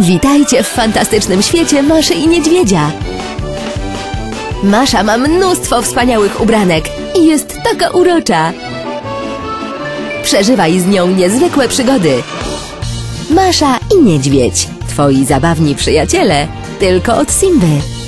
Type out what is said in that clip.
Witajcie w fantastycznym świecie Maszy i Niedźwiedzia. Masza ma mnóstwo wspaniałych ubranek i jest taka urocza. Przeżywaj z nią niezwykłe przygody. Masza i Niedźwiedź. Twoi zabawni przyjaciele tylko od Simby.